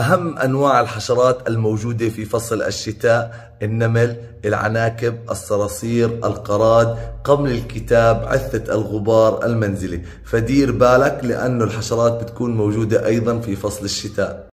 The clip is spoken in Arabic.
أهم أنواع الحشرات الموجودة في فصل الشتاء النمل، العناكب، الصراصير، القراد، قمل الكتاب، عثة الغبار المنزلي فدير بالك لأنه الحشرات بتكون موجودة أيضا في فصل الشتاء.